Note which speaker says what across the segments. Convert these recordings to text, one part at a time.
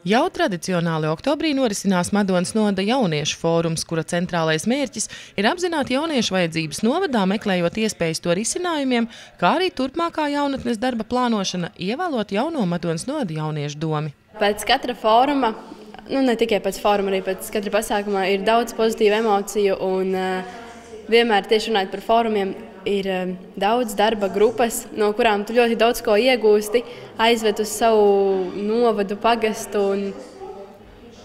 Speaker 1: Jau tradicionāli oktobrī norisinās Madonas noda jauniešu fórums, kura centrālais mērķis ir apzināt jauniešu vajadzības novadā, meklējot iespējas to risinājumiem, kā arī turpmākā jaunatnes darba plānošana, ievēlot jauno Madonas noda jauniešu domi.
Speaker 2: Pēc katra fóruma, nu ne tikai pēc fóruma, arī pēc katra pasākuma ir daudz pozitīvu emociju un uh, vienmēr tieši runājot par fórumiem, ir um, daudz darba grupas, no kurām tu ļoti daudz ko iegūsti, aizved uz savu novadu, pagastu.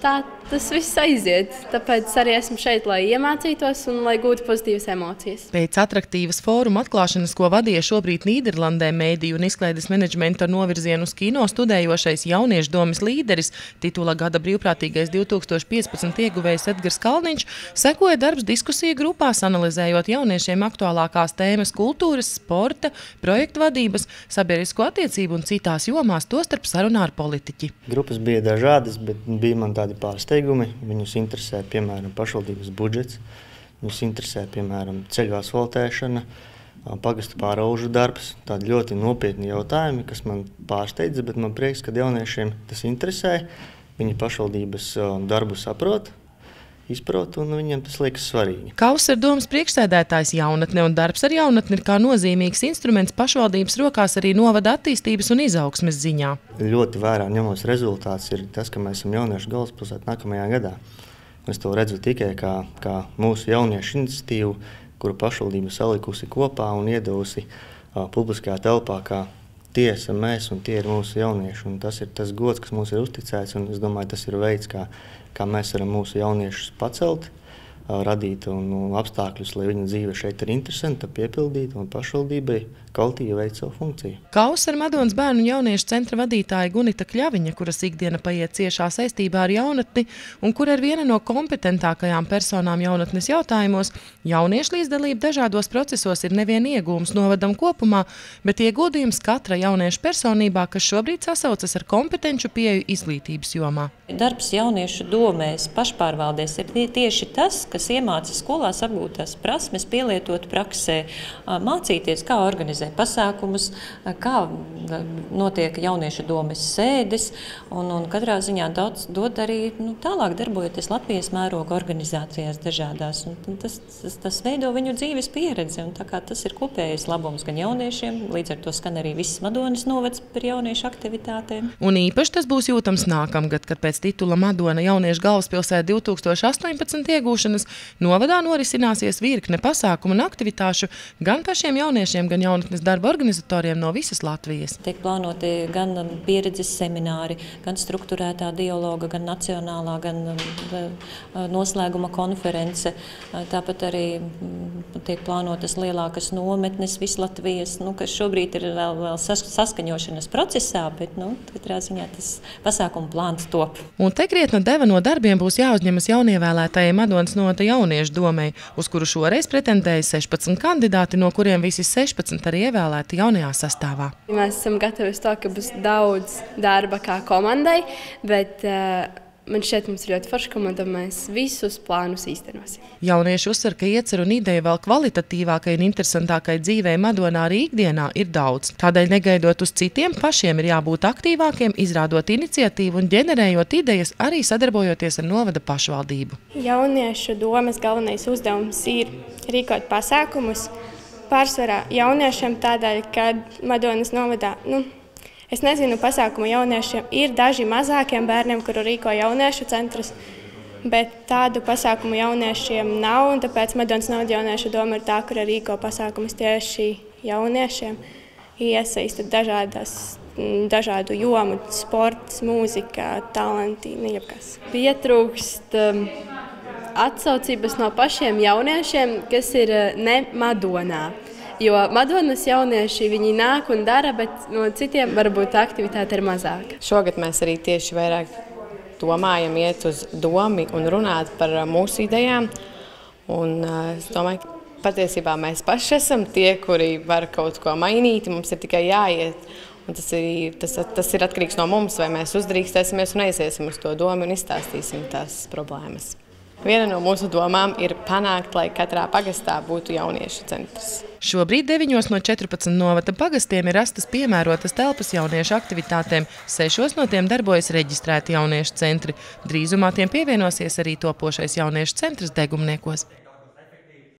Speaker 2: Tā tas viss aiziet. Tāpēc arī esmu šeit, lai iemācītos un lai gūtu pozitīvas emocijas.
Speaker 1: Pēc attraktīvas fóruma atklāšanas, ko vadīja šobrīd Nīderlandē mēdīju un izklaides menedžmenta novirzienu uz kino studējošais jauniešu domas līderis, titula gada brīvprātīgais 2015 ieguvējs Edgars Kalniņš, sekoja darbs diskusiju grupās, analizējot jauniešiem aktuālākās tēmas kultūras, sporta, projektu vadības, sabiedrisko attiecību un citās jomās, tostarp sarunā ar politiķi.
Speaker 3: Grupas bija dažādas, bet bija man tādi pārsteigumi pārsteigumi. Viņus interesē, piemēram, pašvaldības budžets, viņus interesē, piemēram, ceļu asfaltēšana, pagastu pāraužu darbs. Tādi ļoti nopietni jautājumi, kas man pārsteidza, bet man prieks, ka jauniešiem tas interesē. Viņi pašvaldības darbu saprot, izprot, un viņiem tas liekas svarīgi.
Speaker 1: Kaus ir domas priekšsēdētājs jaunatne un darbs ar jaunatni ir kā nozīmīgs instruments pašvaldības rokās arī novada attīstības un izaugsmes ziņā.
Speaker 3: Ļoti vērā ņemos rezultāts ir tas, ka mēs esam jauniešu galvaspilsēta nākamajā gadā. Es to redzu tikai kā, kā mūsu jauniešu iniciatīvu, kuru pašvaldība salikusi kopā un iedavusi uh, publiskajā telpā kā tie esam mēs un tie ir mūsu jaunieši. Un tas ir tas gods, kas mums ir uzticēts. Es domāju, tas ir veids, kā, kā mēs varam mūsu jauniešus pacelt radīt un apstākļus, lai viņa dzīve šeit ir interesanta, piepildīta un pašvaldībai kvalitīvi veic savu funkciju.
Speaker 1: Kaus ar Madonas bērnu un jauniešu centra vadītāja Gunita Kļaviņa, kuras ikdiena paiet ciešā saistībā ar jaunatni un kur ir viena no kompetentākajām personām jaunatnes jautājumos, jauniešu līdzdalība dažādos procesos ir nevien iegūms novadam kopumā, bet ieguldījums katra jauniešu personībā, kas šobrīd sasaucas ar kompetenču pieeju izglītības jomā.
Speaker 4: Darbs jauniešu domēs, pašpārvaldēs ir tieši tas, kas iemāca skolās apgūtās prasmes, pielietot praksē, mācīties, kā organizēt pasākumus, kā notiek jauniešu domes sēdes, un, un katrā ziņā daudz dod arī nu, tālāk darbojoties Latvijas mēroga organizācijās dažādās. Un tas, tas, tas veido viņu dzīves pieredzi, un tas ir kopējais labums gan jauniešiem, līdz ar to skan arī viss Madonas novads par jauniešu aktivitātēm.
Speaker 1: Un īpaši tas būs jūtams nākamgad, kad pēc titula Madona jauniešu galvaspilsē 2018 iegūšanas dienas novadā norisināsies virkne pasākumu un aktivitāšu gan pašiem jauniešiem, gan jaunatnes darba organizatoriem no visas Latvijas.
Speaker 4: Tiek plānoti gan pieredzes semināri, gan struktūrētā dialoga, gan nacionālā, gan uh, noslēguma konference. Tāpat arī mm, tiek plānotas lielākas nometnes vislatvijas, nu, kas šobrīd ir vēl, vēl saskaņošanas procesā, bet nu, katrā ziņā tas pasākumu plāns top.
Speaker 1: Un te krietna deva no darbiem būs jāuzņemas jaunievēlētajai Madonas no apvienota jauniešu domei, uz kuru šoreiz pretendēja 16 kandidāti, no kuriem visi 16 arī ievēlēti jaunajā sastāvā.
Speaker 2: Mēs esam gatavi uz to, ka būs daudz darba kā komandai, bet uh, Man šķiet, mums ir ļoti forša komanda, un mēs visus plānus īstenosim.
Speaker 1: Jaunieši uzsver, ka iecer un ideja vēl kvalitatīvākai un interesantākai dzīvei Madonā arī ikdienā ir daudz. Tādēļ, negaidot uz citiem, pašiem ir jābūt aktīvākiem, izrādot iniciatīvu un ģenerējot idejas, arī sadarbojoties ar novada pašvaldību.
Speaker 5: Jauniešu domas galvenais uzdevums ir rīkot pasākumus pārsvarā jauniešiem tādēļ, ka Madonas novadā. Nu, Es nezinu, pasākumu jauniešiem ir daži mazākiem bērniem, kuru rīko jauniešu centrs, bet tādu pasākumu jauniešiem nav. Tāpēc Madonas naudas jauniešu doma ir tā, kur rīko pasākumus tieši jauniešiem. Iesaista dažādas, dažādu jomu, sports, mūzika, talanti, nejabkas.
Speaker 2: Nu, Pietrūkst um, atsaucības no pašiem jauniešiem, kas ir uh, ne Madonā. Jo Madonas jaunieši viņi nāk un dara, bet no citiem varbūt aktivitāte ir mazāka.
Speaker 6: Šogad mēs arī tieši vairāk domājam iet uz domu un runāt par mūsu idejām. Un, es domāju, ka patiesībā mēs paši esam tie, kuri var kaut ko mainīt. Mums ir tikai jāiet. Un tas, ir, tas, tas ir atkarīgs no mums, vai mēs uzdrīkstēsimies un aiziesim uz to domu un izstāstīsim tās problēmas. Viena no mūsu domām ir panākt, lai katrā pagastā būtu jauniešu centrs.
Speaker 1: Šobrīd 9 no 14 novada pagastiem ir rastas piemērotas telpas jauniešu aktivitātēm. Sešos no tiem darbojas reģistrēti jauniešu centri. Drīzumā tiem pievienosies arī topošais jauniešu centrs Degumniekos.